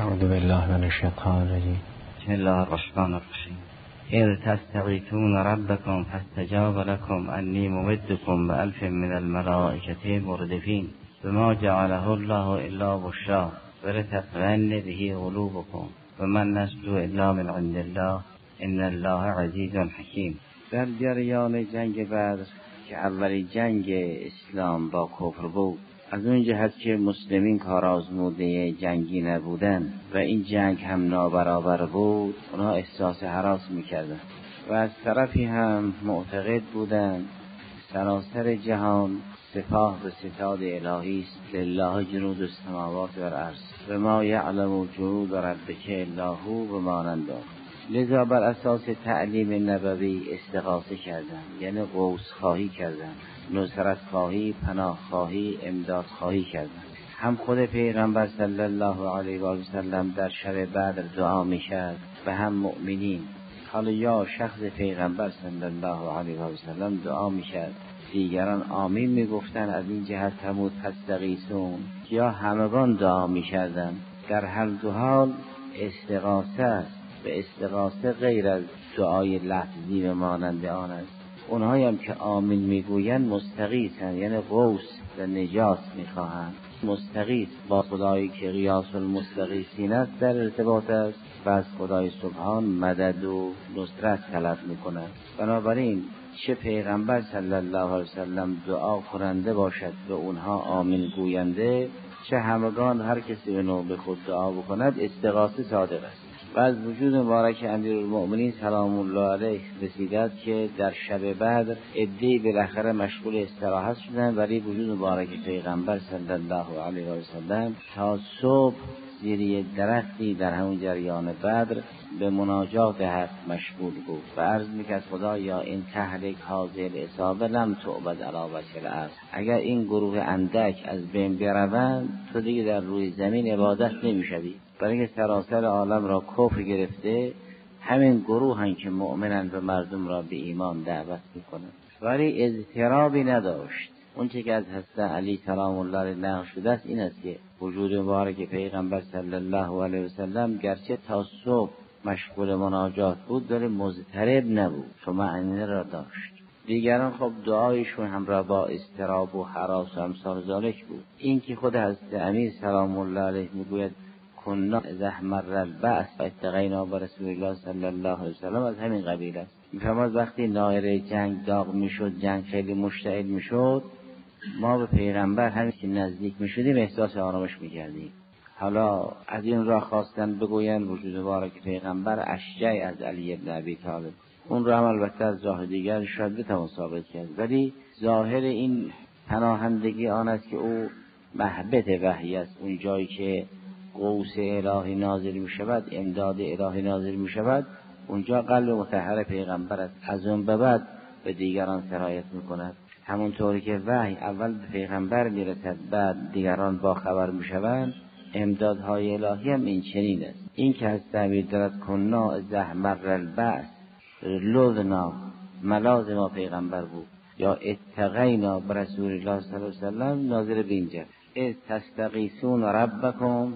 اعوذ بالله من الشیطان الرجیم بسم الله الرحمن الرحیم اذ تستغیثون ربكم فاستجاب لكم انی ممدكم بألف من الملائكة مردفین بما جعله الله الا بشرا ولتطمئن به قلوبكم وما النصر الا من عند الله. ان الله عزیز حکیم در جریان جنگ بدر که اولی جنگ اسلام با کفر بود از اون جهت که مسلمین کارآزموده جنگی نبودن و این جنگ هم نابرابر بود اونا احساس حراس می‌کردن. و از طرفی هم معتقد بودند سراسر جهان سپاه به ستاد الهی است. لله جنود السماوات و الارض و ما یعلم جنود ربک الا هو و مانند لذا بر اساس تعلیم نبوی استغاثه کردن یعنی قوس خواهی کردن نصرت خواهی پناه خواهی امداد خواهی کردن. هم خود پیغمبر صلی الله علیه و سلم در شب بدر دعا می‌کرد و هم مؤمنین. حالا یا شخص پیغمبر صلی الله علیه و سلم دعا می‌کرد. دیگران آمین می‌گفتن از این جهت تمود دقیسون یا همگان دعا می‌کردن در هر دو حال استغاثه است. و استغاثه غیر از دعای لحظی و مانند آن است. اونهایی هم که آمین می‌گویند مستقیسن یعنی غوث و نجات می‌خواهند. مستقیس با خدایی که قیاس المستقیسین است در ارتباط است و از خدای سبحان مدد و نصرت طلب می‌کنند بنابراین چه پیغمبر صلی الله علیه وسلم دعا کننده باشد و اونها آمین گوینده چه همگان هر کسی به به خود دعا بکند استغاثه صادق است. و از وجود مبارک امیر المؤمنین سلام الله علیه رسیدد که در شب بعد ادهی بالاخره مشغول استراحت شدن ولی وجود مبارک پیغمبر صلی الله علیه و سلم تا صبح زیر درختی در همون جریان بدر به مناجات حق مشغول بود و عرض می‌کرد خدا یا این تحریک حاضر اصابه لم تعبد علا وجه اگر این گروه اندک از بین بروند تو دیگه در روی زمین عبادت نمی‌شوی. برای که سراسر عالم را کفر گرفته همین گروه هم که مؤمنند و مردم را به ایمان دعوت می‌کنند. ولی اضطرابی نداشت. اون که از حضرت علی سلام الله نقل شده است این است که وجود مبارک پیغمبر صلی الله علیه وسلم گرچه تا صبح مشغول مناجات بود ولی مضطرب نبود. معنی را داشت. دیگران خب دعایشون همراه با استراب و حراس و امثال ذالک بود. این که خود حضرت امیر سلام الله علیه می‌گوید کنا زحمر البعث و اتقینا با رسول الله صلی الله علیه وسلم از همین قبیل است. میفرماد وقتی نایره جنگ داغ می‌شد جنگ خیلی مشتعل می‌شد ما به پیغمبر همین که نزدیک می‌شدیم احساس آرامش می‌کردیم. حالا از این راه خواستن بگویند وجود مبارک پیغمبر اشجع از علی ابن ابی طالب. اون را هم البته از راه دیگر شاید بتوان ثابت کرد. ولی ظاهر این پناهندگی آن است که او محبت وحی است. اون جایی که قوس الهی نازل می شود امداد الهی نازل می شود اونجا قلب متحر پیغمبر است. از اون به بعد به دیگران سرایت می کند همونطوری که وحی اول به پیغمبر می‌رسد بعد دیگران با خبر می شوند امدادهای الهی هم این چنین است. این که از تعبیر دارد کنا زحمر البعث لذنا ملاز ما پیغمبر بود. یا اتقینا برسول الله صلی الله علیه وسلم ناظر به اینجا. از تستقیسون ربکم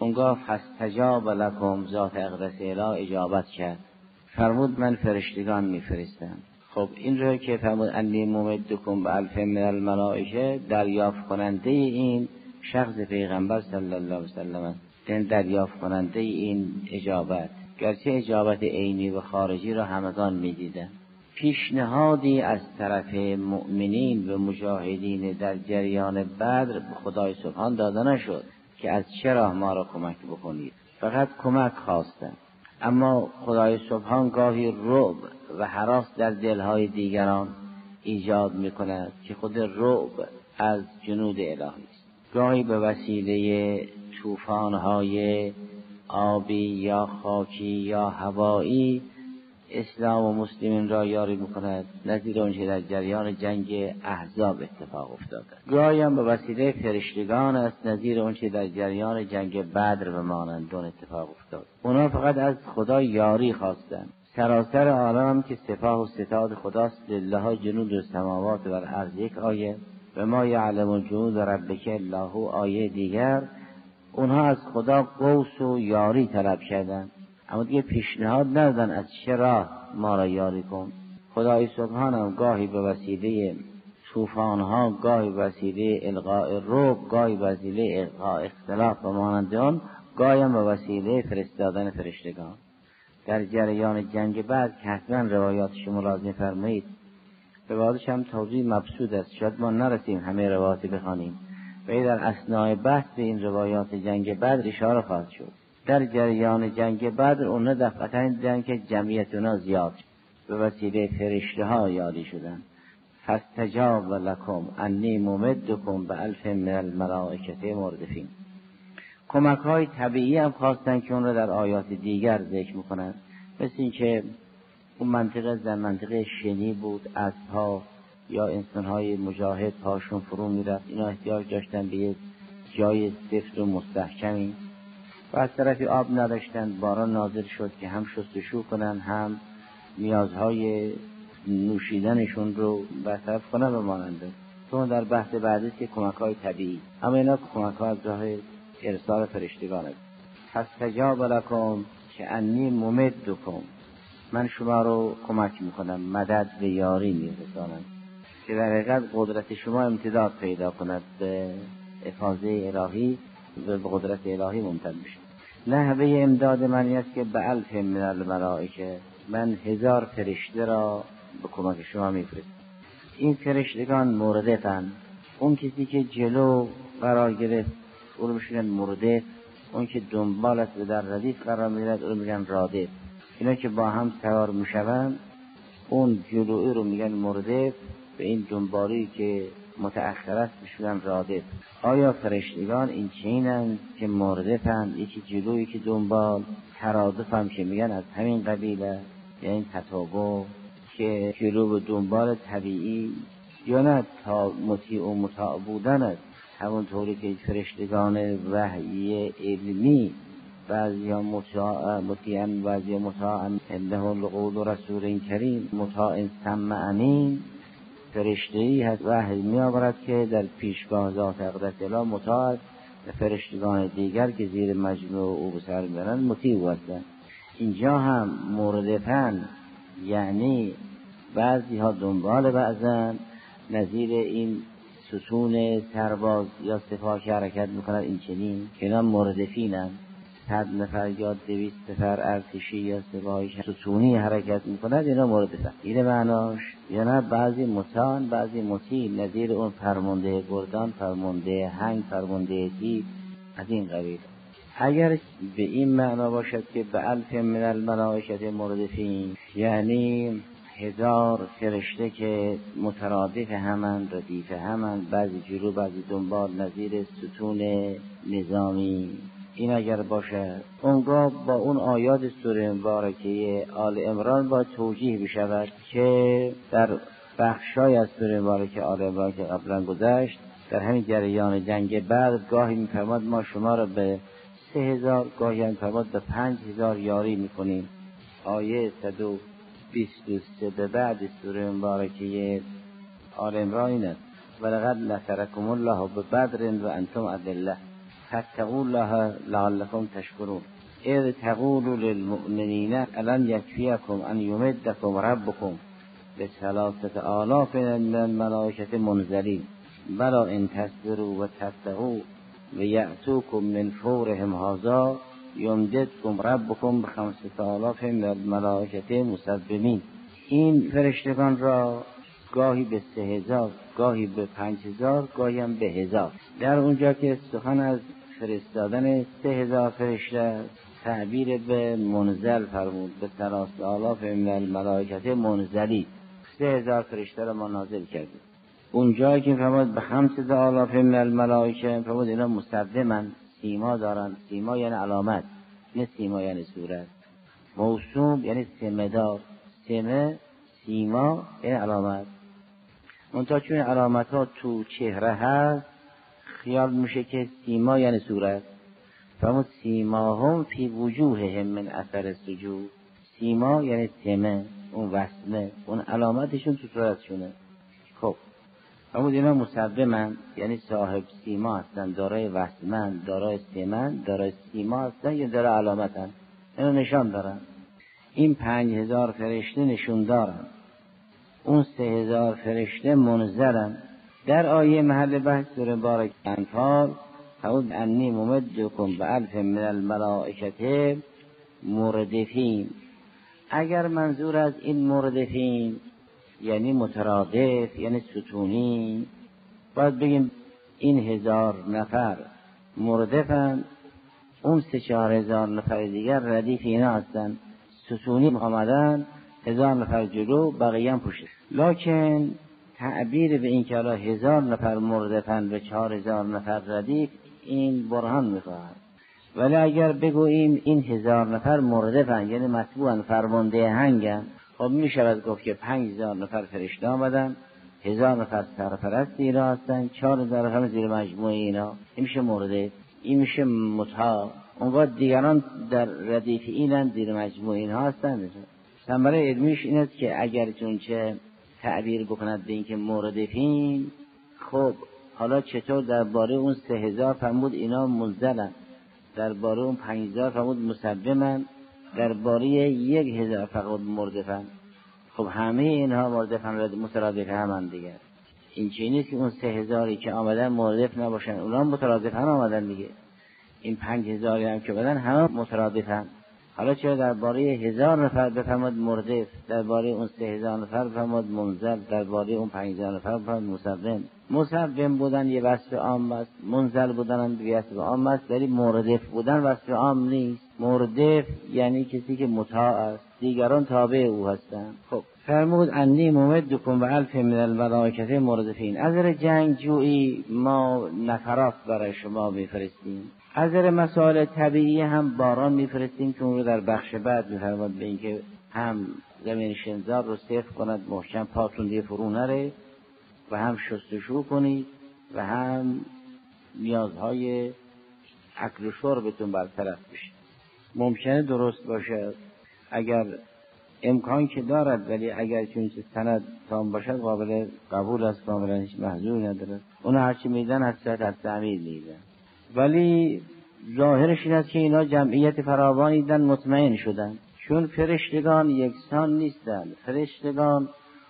اونگاه فستجاب لکم ذات اقدس اله اجابت کرد. فرمود من فرشتگان میفرستم. خب این رو که فرمود انی ممدکم به الف من الملائکه دریافت کننده این شخص پیغمبر صلی الله علیه وسلم است. یعنی دریافت کننده این اجابت. گرچه اجابت عینی و خارجی را همگان می‌دیدن پیشنهادی از طرف مؤمنین و مجاهدین در جریان بدر به خدای سبحان داده نشد. که از چرا ما را کمک بکنید؟ فقط کمک خواستن اما خدای سبحان گاهی رعب و حراس در دلهای دیگران ایجاد می کند که خود رعب از جنود الهی است. گاهی به وسیله طوفانهای آبی یا خاکی یا هوایی اسلام و مسلمین را یاری می‌کند. نظیر آنچه در جریان جنگ احزاب اتفاق افتاده گاهی هم به وسیله فرشتگان است. نظیر آنچه در جریان جنگ بدر و مانندون اتفاق افتاد. اونا فقط از خدا یاری خواستند. سراسر عالم که سپاه و ستاد خداست لله جنود و سماوات و الارض یک آیه. و ما یعلم جنود ربک الله آیه دیگر. اونها از خدا قوس و یاری طلب کردن اما دیگه پیشنهاد ندادن از چه راه ما را یاری کن. خدای سبحانم گاهی به وسیله ها گاهی وسیله القاء روب گاهی وسیله القاء اختلاف و مانند آن گاهی به وسیله فرستادن فرشتگان. در جریان جنگ بعد که حتما روایات شما لازم فرمایید روایاتش هم توضیح مبسود است. شاید ما نرسیم همه روایاتی بخوانیم. و در اسنای بحث به این روایات جنگ بدر اشاره خواهد شد. در جریان جنگ بدر اون دفعتا دیدن که جمعیت اونا زیاد به وسیله فرشته ها یادی شدن فاستجاب لکم انی ممدکم به الف من الملائکه مردفین. کمک های طبیعی هم خواستن که اون رو در آیات دیگر ذکر می‌کنن مثل اینکه اون منطقه در منطقه شنی بود از ها یا انسان های مجاهد پاشون فرو می‌رفت. اینا احتیاج داشتن به یک جای سفت و مستحکمی. و از طرفی آب نداشتن باران نازل شد که هم شستشو کنن هم نیازهای نوشیدنشون رو برطرف کنن و ماننده چون در بحث بعدی که کمک های طبیعی. اما اینا کمک های از راه ارسال فرشتگان است. پس تجاب لکم که انی ممدکم. من شما رو کمک می‌کنم. مدد به یاری میرسانم. که در قدرت شما امتداد پیدا کند. به افاظه الهی. و به قدرت الهی ممتد بشه نحوه امداد من است که به الف من الملائکه من هزار فرشته را به کمک شما میفرستم. این فرشتگان موردتن اون کسی که جلو قرار گرفت اون میشن مرده. اون که دنبال است و در ردیف قرار می‌گیرد اون میگن راده اینا که با هم سوار می‌شوند اون جلوی رو میگن مرده. به این دنبالی که متأخر است بشونن راده آیا فرشتگان این چینن که موردفن یکی جلو یکی دنبال. ترادف هم که میگن از همین قبیله. یعنی تطابق که جلو و دنبال طبیعی یا نه تا مطیع و مطاع بودن است همونطوری که فرشتگان وحی علمی بعضی ها مطیعن بعضی مطاعن. انه لقول و رسول کریم. مطاع سمع امین فرشته ای هست وحی می آورد که در پیشگاه ذات اقدس اله مطاع فرشتگان دیگر که زیر مجموع او به سر مطیع هستند. اینجا هم مورد فن یعنی بعضی ها دنبال بعضن. نظیر این ستون سرباز یا سپاه که حرکت می‌کنند این چنین که اینا مردفینن صد نفر یا دویست نفر ارتشی یا سپاهی ستونی حرکت می‌کند اینا مردفن این معناش یا نه بعضی متان بعضی مطیع. نظیر اون فرمانده گردان فرمانده هنگ فرمانده دیب از این قبیل. اگر به این معنا باشد که به الف من الملائکت مردفین یعنی هزار فرشته که مترادف همند ردیف همند بعضی جلو بعضی دنبال نظیر ستون نظامی. این اگر باشد اونگاه با اون آیات سوره مبارکه آل امران با توجیه بشود که در بخشای از سوره مبارکه آل امران که قبلا گذشت در همین جریان جنگ بعد گاهی میفرماد ما شما را به سه هزار گاهی هم به پنج هزار یاری می‌کنیم. آیه صد و بیست و سه به بعد سوره مبارکه آل امران این است. ولقد نصرکم الله به بدر و انتم ادله فاتقوا الله لعلكم تشکرون. اذ تقولوا للمؤمنین الان یکفیکم ان یمدکم ربکم بثلاثة آلاف من الملائكة منزلین. بلی ان تصبروا و تتقوا و من فورهم هذا یمددکم ربکم به خمسة آلاف من الملائکت مسومین این فرشتگان را گاهی به سه هزار گاهی به پنج هزار گاهی هم به هزار. در اونجا که سخن از فرستادن سه هزار فرشته تعبیر به منزل فرمود بثلاثة آلاف من الملائكة منزلین. سه هزار فرشته را ما نازل کردیم. اونجایی که فرمود به خمس آلاف من الملائکه فرمود اینا مستقدمن سیما دارن. سیما یعنی علامت نه سیما یعنی صورت. موسوم یعنی سمدار سمه سیما یعنی علامت. منتها چون علامت ها تو چهره هست خیال میشه که سیما یعنی صورت. فرمود سیما هم فی وجوه هم من اثر سجود. سیما یعنی سمه اون وسمه اون علامتشون تو صورتشونه. خب فرمود اینا مسبمن یعنی صاحب سیما هستن دارای وسمن دارای سیمن دارای سیما هستن یا دارای علامتن. اینو نشان دارن. این پنج هزار فرشته نشون دارن اون سه هزار فرشته منظرن. در آیه محل بحث سوره بارک انفال فرمود انی ممدکم به الف من الملائکته مردفین. اگر منظور از این مردفین یعنی مترادف یعنی ستونی باید بگیم این هزار نفر مردفن اون سه چهار هزار نفر دیگر ردیف اینا هستن. ستونی آمدن هزار نفر جلو بقیه هم پوشید لکن تعبیر به این که هزار نفر مردفن و چهار هزار نفر ردیف این برهان می‌خواهد. ولی اگر بگوییم این هزار نفر مردفن یعنی مطبوعا فرمانده هنگن خب می شود گفت که پنج هزار نفر فرشته آمدن هزار نفر سرپرست اینا هستن چهار هزار نفر زیر مجموعه اینا. این میشه مورده این میشه متا اونگاه دیگران در ردیف اینن زیر مجموعه اینها هستن. سنبره علمیش این است که اگر چون چه تعبیر بکند به اینکه موردفین خب حالا چطور درباره اون سه هزار فرمود اینا مزدلن؟ درباره اون پنج هزار فرمود مسبمن درباره یک هزار فقط مردفن؟ خب همه اینها مردفن مترادف همن دیگر این چی نیست که اون سه هزاری که آمدن مردف نباشن. اونا مترادفن آمدن دیگه. این پنج هزاری هم که بدن همه مترادفن. حالا چرا درباره هزار نفر بفرماد مردف درباره اون سه هزار نفر بفرماد منزل درباره اون پنج هزار نفر بفرماد مسبم مسبم بودن یه وصف عام است منزل بودن هم یه وصف عام است داری مردف بودن وصف عام نیست. مردف یعنی کسی که مطاع است. دیگران تابع او هستند خب. فرمود انی ممدکم و الف من الملائکه مردفین از جنگ جویی ما نفرات برای شما میفرستیم. از مسائل طبیعی هم باران میفرستیم که اون رو در بخش بعد میفرماد به اینکه هم زمین شنزار رو صفر کند محکم پاتون دیگه فرو نره و هم شستشو کنید و هم نیازهای اکل و شربتون برطرف بشه. ممکنه درست باشد اگر امکان که دارد ولی اگر چون سند تام باشد قابل قبول است کاملا هیچ محضوری ندارد. اون هرچی میدن از از تعمیر میدن ولی ظاهرش این است که اینا جمعیت فراوانی دن مطمئن شدن. چون فرشتگان یکسان نیستند فرشتگان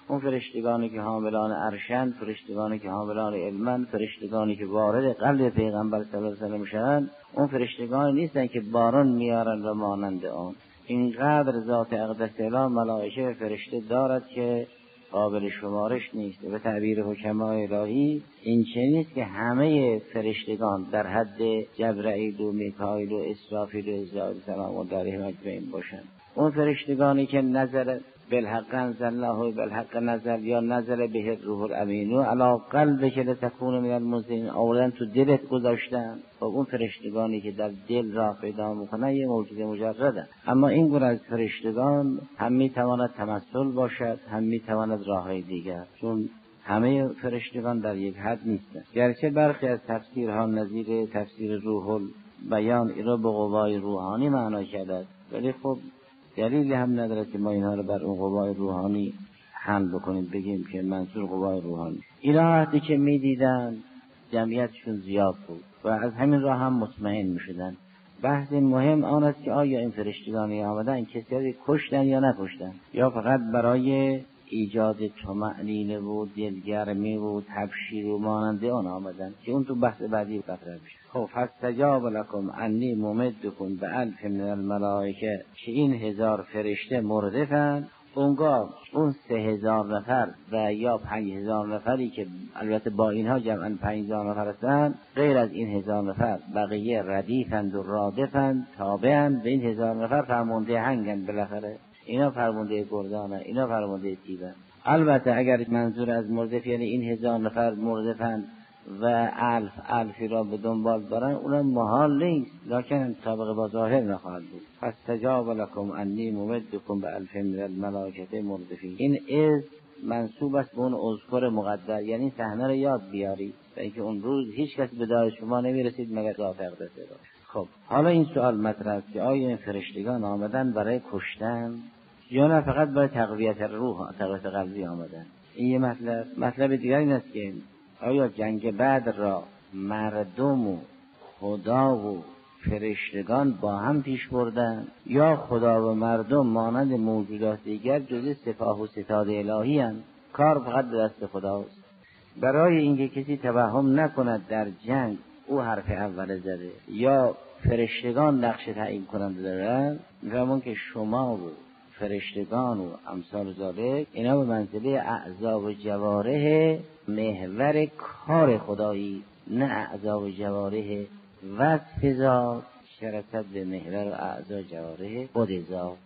اون فرشتگانی که حاملان ارشن فرشتگانی که حاملان علمن فرشتگانی که وارد قلب پیغمبر صلی الله علیه و شدن اون فرشتگان نیستن که باران میارن و مانند آن. اینقدر ذات اقدس اله ملائکه فرشته دارد که قابل شمارش نیست به تعبیر حکمای الهی این نیست که همه فرشتگان در حد جبرئیل و میکائیل و اسرافیل و ازرائیل سلام و دارهم اجمعین باشند. اون فرشتگانی که نظر بالحق انزلناه بالحق نزل یا نزل به روح الامین. علا قلب که لتکون من المزین. اولا تو دلت گذاشتن و خب اون فرشتگانی که در دل را پیدا می‌کنن یه موجود مجردن اما این گونه از فرشتگان هم می‌تواند تمثل باشد هم می‌تواند راههای دیگر. چون همه فرشتگان در یک حد نیستن گرچه برخی از تفسیرها نظیر تفسیر روح بیان این به قوای روحانی معنا کرده ولی خب دلیلی هم ندارد که ما اینها رو بر اون قوای روحانی حمل بکنیم بگیم که منصور قوای روحانی. اینا وقتی که می‌دیدن جمعیتشون زیاد بود و از همین راه هم مطمئن می‌شدن. بحث مهم آن است که آیا این فرشتگانی آمدن کسی کشتن یا نکشتن؟ یا فقط برای ایجاد طمأنینه و دلگرمی و تبشیر و ماننده آن آمدن که اون تو بحث بعدی مطرح خب فاستجاب لکم انی ممدکم به الف من الملائکه که این هزار فرشته مردفن اونگاه اون سه هزار نفر و یا پنج هزار نفری که البته با اینها جمعا پنج هزار نفر هستند غیر از این هزار نفر بقیه ردیفند و رادفند تابعند. به این هزار نفر فرمانده هنگند بالاخره. اینا فرمانده گردانه اینا فرمانده تیبن البته اگر منظور از مردف یعنی این هزار نفر مردفن و الف الفی را به دنبال دارن اونم محال نیست. لکن طبق با ظاهر نخواهد بود. پس تجاب لکم انی ممدکم به الف من الملائکه مردفین این از منصوب است به اون اذکر مقدر یعنی صحنه رو یاد بیاری و اینکه اون روز هیچ کس به دار شما نمی‌رسید مگر ذات اقدس خب حالا این سوال مطرح است که آیا این فرشتگان آمدن برای کشتن یا نه؟ فقط برای تقویت روح تقویت قلبی آمدن. این یه مطلب مطلب دیگر این است که آیا جنگ بعد را مردم و خدا و فرشتگان با هم پیش بردن؟ یا خدا و مردم مانند موجودات دیگر جز سپاه و ستاد الهی هم. کار فقط به دست خداست. برای اینکه کسی توهم نکند در جنگ او حرف اول زده. یا فرشتگان نقش تعیین کننده دارن میفهمون که شما و فرشتگان و امثال ذالک اینا به منزله اعضا و جواره محور کار خدایی نه اعضا و جواره وصف ذات شرکت به محور و اعضا جواره خود ذات.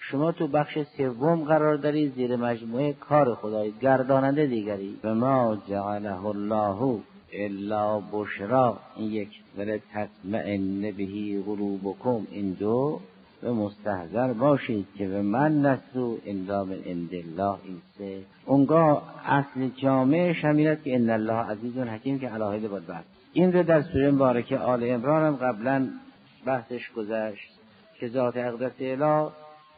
شما تو بخش سوم قرار دارید زیر مجموعه کار خدایی گرداننده دیگری. و ما جعله الله الا بشرا. این یک ولی تطمئن بهی غروبکم. این دو و مستحضر باشید که به من نسو الا من عند الله این سه. اونگاه اصل جامعش همین که ان الله عزیز حکیم که علاهده بود بعد این رو در سوره مبارکه آل عمران هم قبلا بحثش گذشت که ذات اقدس اله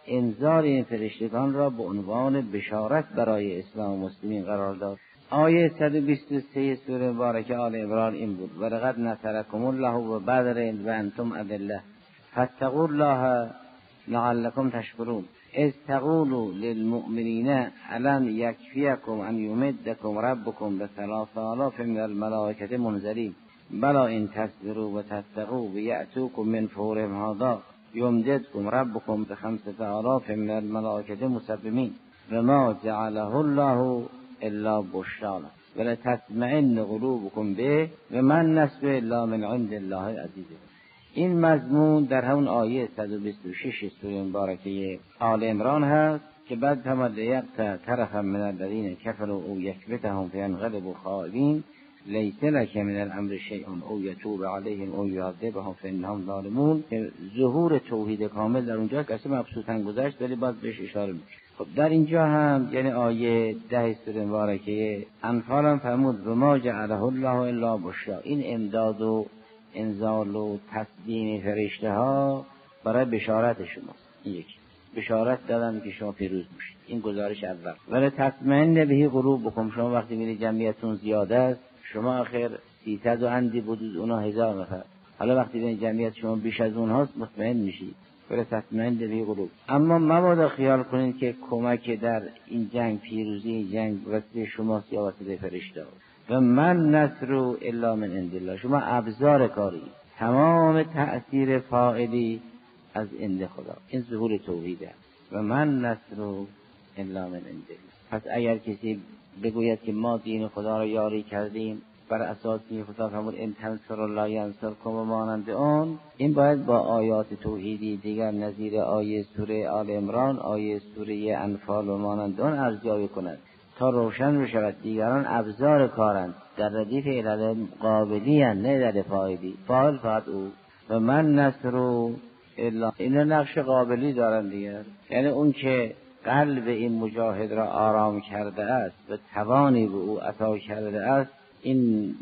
انذار این فرشتگان را به عنوان بشارت برای اسلام و مسلمین قرار داد. آیه 123 سوره مبارکه آل عمران این بود. و لقد نصرکم الله و بدر و انتم ادله. فاتقوا الله لعلكم تشكرون. إذ تقولوا للمؤمنين ألم يكفيكم أن يمدكم ربكم بثلاث آلاف من الملائكة منزلين؟ بلى إن تصبروا وتتقوا ويأتوكم من فورهم هذا يمددكم ربكم بخمسة آلاف من الملائكة مسبمين وما جعله الله إلا بشرى. ولتطمئن قلوبكم به وما النصر إلا من عند الله العزيز این مضمون در همون آیه 126 سوره مبارکه آل عمران هست که بعد یقت طرف من الذین کفروا او یکبتهم فینقلبوا خائبین لیس لک من الامر شیء او یتوب علیهم او یعذبهم فانهم ظالمون. که ظهور توحید کامل در اونجا کسی مبسوطا گذشت ولی باز بهش اشاره میشه خب در اینجا هم یعنی آیه ده سوره مبارکه انفال هم فرمود و ما جعله الله الا بشرا. این امداد و انزال و تسلیم فرشته ها برای بشارت شما این یکی. بشارت دادن که شما پیروز میشید این گزارش اول. ولی تطمئن بهی غروب بکن. شما وقتی میری جمعیتون زیاده است شما آخر سیصد و اندی بود اونا هزار نفر. حالا وقتی به جمعیت شما بیش از اونهاست مطمئن میشید ولی تطمئن به قلوب اما مبادا خیال کنید که کمک در این جنگ پیروزی جنگ وسیله شماست یا وسیله فرشته و من نصر الا من عند شما ابزار کاری تمام تأثیر فاعلی از عند خدا. این ظهور توحیده و من نصر الا من عند پس اگر کسی بگوید که ما دین خدا را یاری کردیم بر اساس که خدا فرمود ان تنصر الله ینصرکم و مانند اون این باید با آیات توحیدی دیگر نظیر آیه سوره آل عمران آیه سوره انفال و مانند اون ارزیابی کند. تا روشن بشود. دیگران ابزار کارند. در ردیف علل قابلی نه در فایدی فاعل فقط او. و من نصر الا. این نقش قابلی دارن دیگر یعنی اون که قلب این مجاهد را آرام کرده است و توانی به او عطا کرده است این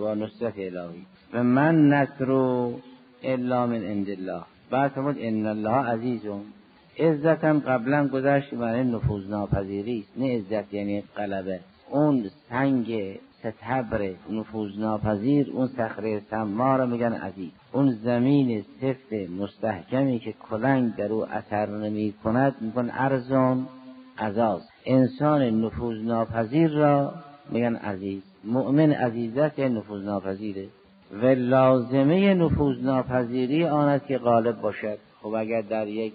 با نصرت الهی. و من نصر الا من عند الله. بعد فرمود ان الله عزیزون. عزتا قبلا گذشت معنی نفوذ ناپذیری است. نه عزت یعنی غلبه. اون سنگ ستبر نفوذ ناپذیر اون صخره سما را میگن عزیز. اون زمین سفت مستحکمی که کلنگ در او اثر نمی کند میگن ارزون عزاز انسان نفوذ ناپذیر را میگن عزیز. مؤمن عزیزت نفوذ ناپذیره و لازمه نفوذ ناپذیری آن است که غالب باشد. خب اگر در یک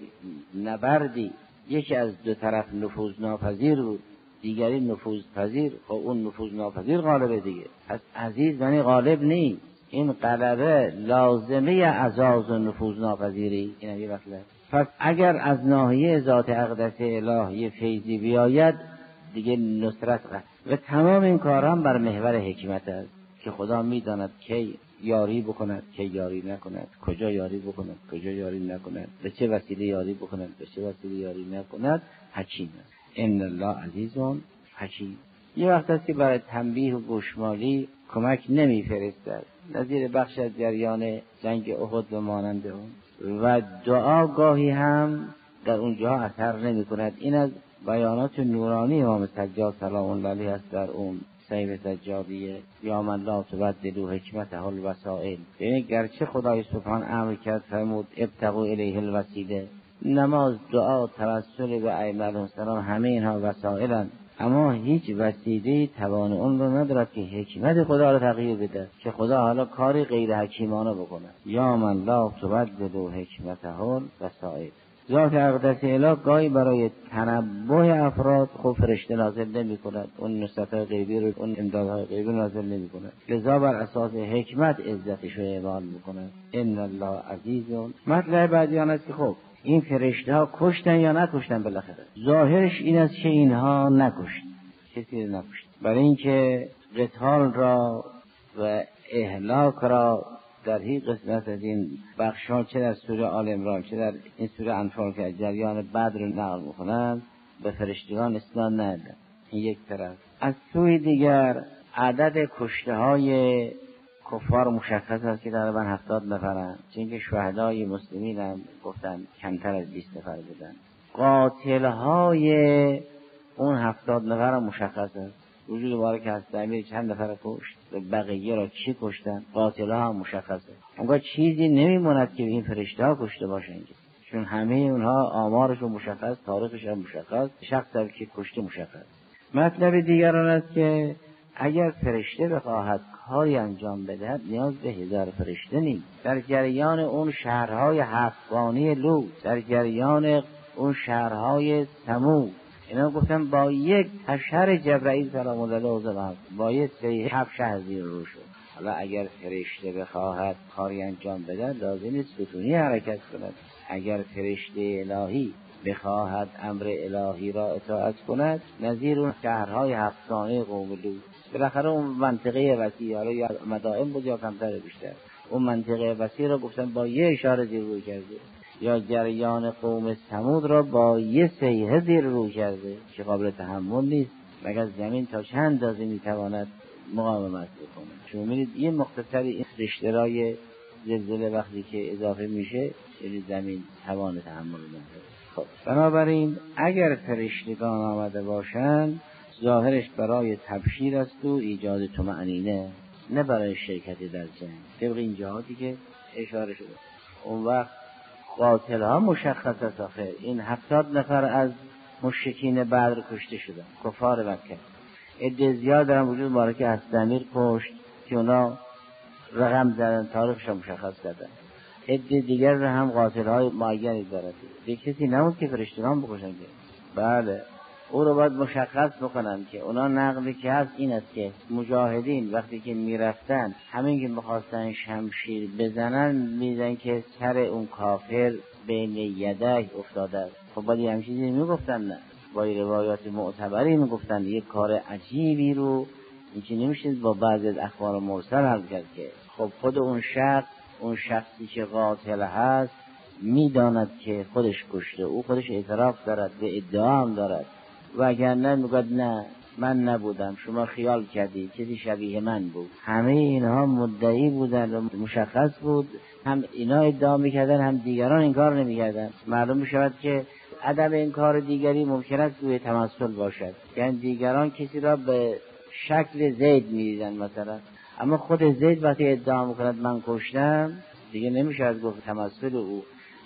نبردی یکی از دو طرف نفوذ ناپذیر بود دیگری نفوذ پذیر خب اون نفوذ ناپذیر غالبه دیگه. پس عزیز یعنی غالب نیست. این غلبه لازمه عزاز و نفوذ ناپذیری. این یه پس اگر از ناحیه ذات اقدس الهی فیضی بیاید دیگه نصرت و تمام این کارها بر محور حکمت است که خدا می‌داند کی یاری بکند که یاری نکند؟ کجا یاری بکند؟ کجا یاری نکند؟ به چه وسیله یاری بکند؟ به چه وسیله یاری نکند؟ حکیم است. ان الله عزیزون حکیم. یه وقت است که برای تنبیه و گوشمالی کمک نمیفرستد. نظیر بخش از جریان جنگ احد و مانند اون. و دعا گاهی هم در اونجا اثر نمی کند این از بیانات نورانی امام سجاد سلام الله علیه است در اون. سیب سجادیه یا من لا تبدلو حکمت حل وسائل. یعنی گرچه خدای سبحان امر کرد فرمود ابتقو الیه الوسیله. نماز دعا توسل به ائمه السلام همه اینها وسائلن. اما هیچ وسیله توان اون رو ندارد که حکمت خدا رو تغییر بده. که خدا حالا کاری غیر حکیمانه بکنه. یا من لا تبدل حکمت حال وسائل. ذات اقدس اله گاهی برای تنبه افراد خوب فرشته نازل نمی کند اون نصرت غیبی رو اون امدادهای غیبی نازل نمی کند لذا بر اساس حکمت عزتش رو اعمال می کند ان الله عزیزون مطلب بعدی آن است که خب این فرشته ها کشتن یا نکشتن بالاخره؟ ظاهرش این است که اینها نکشت. کسی نکشت. برای اینکه قتال را و اهلاک را در هیچ قسمت از این بخش ها چه در سوره آل امران چه در این سوره انفال که جریان بعد رو نقل می‌کنند به فرشتگان اسلام ندادن این یک طرف. از سوی دیگر عدد کشته های کفار مشخص است که تقریبا هفتاد نفرن چون که شهدای مسلمین هم گفتن کمتر از 20 نفر بودن قاتل های اون هفتاد نفر مشخص است. وجود بارک هست. امیر چند نفر کشت؟ بقیه را چی کشتن؟ قاتل ها هم مشخصه. اونگاه چیزی نمیموند که این فرشته ها کشته باشن چون همه اونها آمارشون مشخص تاریخش هم مشخص شخص که کشته مشخص. مطلب دیگران است که اگر فرشته بخواهد کاری انجام بدهد نیاز به هزار فرشته نیست. در جریان اون شهرهای هفتگانی لو در جریان اون شهرهای سمو اینا گفتم با یک تشهر جبرئیل سلام الله علیه با یک سری هفت شهر زیر رو شد. حالا اگر فرشته بخواهد کاری انجام بدهد لازم نیست ستونی حرکت کند. اگر فرشته الهی بخواهد امر الهی را اطاعت کند نظیر اون شهرهای هفتانه قوم لوط. بالاخره اون منطقه وسیع حالا یا مدائم بود یا کمتر بیشتر. اون منطقه وسیع را گفتن با یه اشاره زیر روی کرده. یا جریان قوم سمود را با یه سیحه زیر رو کرده که قابل تحمل نیست. مگر زمین تا چند اندازه می‌تواند مقاومت بکنه چون می‌بینید یه مختصری این رشترای زلزله وقتی که اضافه میشه یعنی زمین توان تحمل نداره. خب بنابراین اگر فرشتگان آمده باشند ظاهرش برای تبشیر است و ایجاد طمأنینه نه برای شرکت در جنگ. طبق این جهاتی که اشاره شده. اون وقت قاتل ها مشخص است آخه. این هفتاد نفر از مشکین بدر کشته شدن. کفار مکه. عده زیاد در وجود مارک هستمیر کشت که اونا رقم زدن تاریخش مشخص کردن. عده دیگر رو هم قاتل های معینی دارد به کسی نمود که فرشتگان بکشن که. بله. او رو باید مشخص بکنن که اونا نقلی که هست این است که مجاهدین وقتی که می‌رفتن همین که می‌خواستن شمشیر بزنن میدن که سر اون کافر بین یده افتاده است. خب باید همین چیزی می‌گفتن نه. با روایات معتبری می‌گفتن یک کار عجیبی رو این نمیشه با بعضی از اخبار مرسل حل کرد که خب خود اون شخص اون شخصی که قاتل هست می‌داند که خودش کشته او خودش اعتراف دارد به ادعا هم دارد. و اگر نه من نبودم. شما خیال کردی چیزی شبیه من بود. همه اینها مدعی بودن و مشخص بود. هم اینا ادعا می‌کردن هم دیگران این کار نمی‌کردن. معلوم می‌شود که عدم این کار دیگری ممکن است روی تمثل باشد. یعنی دیگران کسی را به شکل زید می‌دیدن مثلا. اما خود زید وقتی ادعا می‌کند من کشتم دیگه نمیشه گفت تمثل او.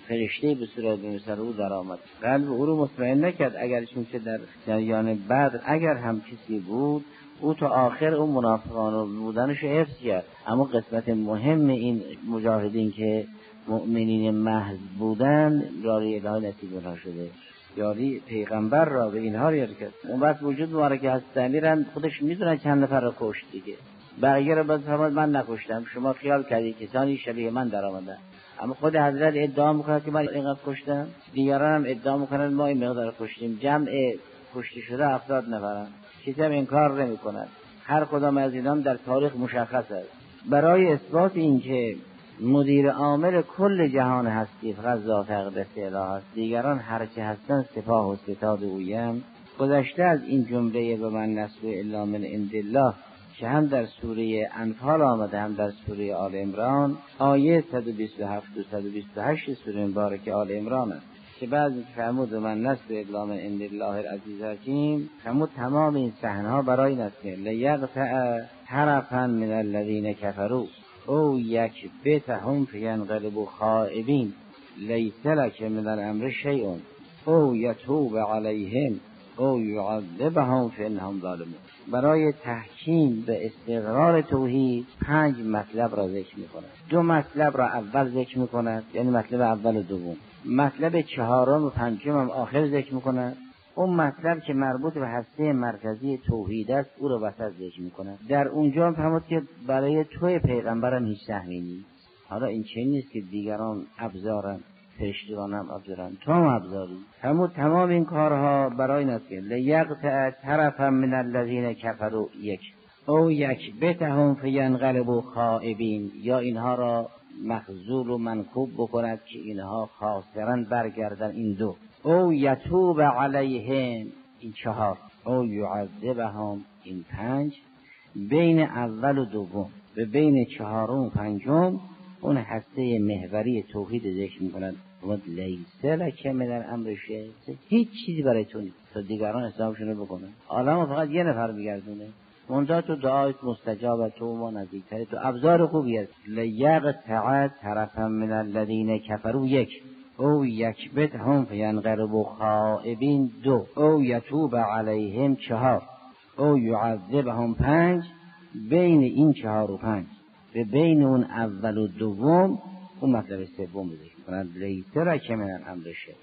فرشته به صورت مثل او در آمد. قلب او رو مطمئن نکرد اگر چون که در جریان بعد اگر هم کسی بود او تا آخر اون منافقان بودنش حفظ کرد. اما قسمت مهم این مجاهدین که مؤمنین محض بودن یاری الهی نصیب اونها شده. یاری پیغمبر را به اینها یاری کرد. اون وقت وجود ماره که هست میرن خودش می‌دونن چند نفر رو کشت دیگه. بقیه رو باز من نکشتم. شما خیال کردی کسانی شبیه من در آمدن. اما خود حضرت ادعا می‌کنه که من اینقدر کشتم. دیگران هم ادعا می‌کنن ما این مقدار کشتیم. جمع کشته شده هفتاد نفرن. کسی هم انکار نمی کند هر کدام از اینان در تاریخ مشخص است. برای اثبات اینکه مدیر عامل کل جهان هستی فقط ذات اقدس اله است دیگران هرچه هستن سپاه و ستاد اویم گذشته از این جمله به من نصر الا من عند الله که هم در سوره انفال آمده هم در سوره آل امران آیه 127 و 128 سوره مبارک آل امران است. که بعد فرمود من نصر اقلام عند الله العزیز حکیم فرمود تمام این ها برای این است لیقطع طرفا من الذین کفروا. او یک بتهم فینقلبوا خائبین. لیس لک من الامر شیء. او یتوب علیهم. او یعذبهم فانهم ظالمون. برای تحکیم به استقرار توحید پنج مطلب را ذکر می کند دو مطلب را اول ذکر می کند یعنی مطلب اول و دوم. مطلب چهارم و پنجم هم آخر ذکر می کند اون مطلب که مربوط به هسته مرکزی توحید است او را وسط ذکر می کند در اونجا هم که برای توی پیغمبرم هیچ سهمی نیست حالا این چه نیست که دیگران ابزارن. هم ابزارن هم ابزاری. همون تمام این کارها برای این است که لیقطع طرفا من الذین کفروا یک. او یک بتهم فینقلبوا خائبین. یا اینها را مخزول و منکوب بکند که اینها خاسرن برگردن این دو. او یتوب علیهم این چهار. او یعذبهم این پنج. بین اول و دوم. به بین چهارم و پنجم اون هسته محوری توحید ذکر می‌کند و لیسه لکه من امر هیچ چیزی برای تو نیست. تا دیگران حسابشون رو بکنن عالم فقط یه نفر میگردونه. منتها تو دعایت مستجاب تو ما نزدیکتری تو ابزار خوبی است لیق تعد طرفا من الذین کفروا. یک. او یک بت هم فینقرب خائبین. دو. او یتوب علیهم. چهار. او یعذبهم. پنج. بین این چهار و پنج. به بین اون اول و دوم اون مطلب سوم ذکر کنند لیسه را که من امرشه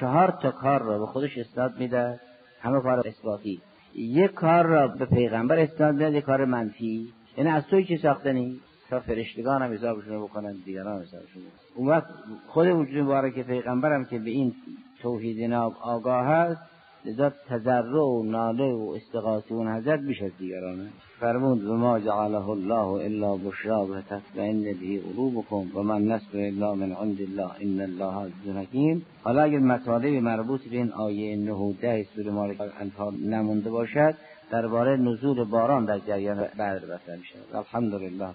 چهار تا کار را به خودش استاد میده. همه کار اثباتی. یک کار را به پیغمبر استاد میده کار منفی. یعنی از توی چی ساختنی تا فرشتگان هم حسابشون بکنن دیگران حسابشون اون وقت خود وجود که پیغمبرم که به این توحید آگاه هست لذا تضرع و ناله و استغاثه و نظر بیش از دیگرانه. فرمود و ما جعله الله الا بشرا و تطمئن به قلوبكم و من نصر الا من عند الله ان الله عزیز حکیم. حالا اگر مطالب مربوط به این آیه 9 و 10 سوره مالک انفال نمونده باشد درباره نزول باران در جریان بعد بسر میشه الحمدلله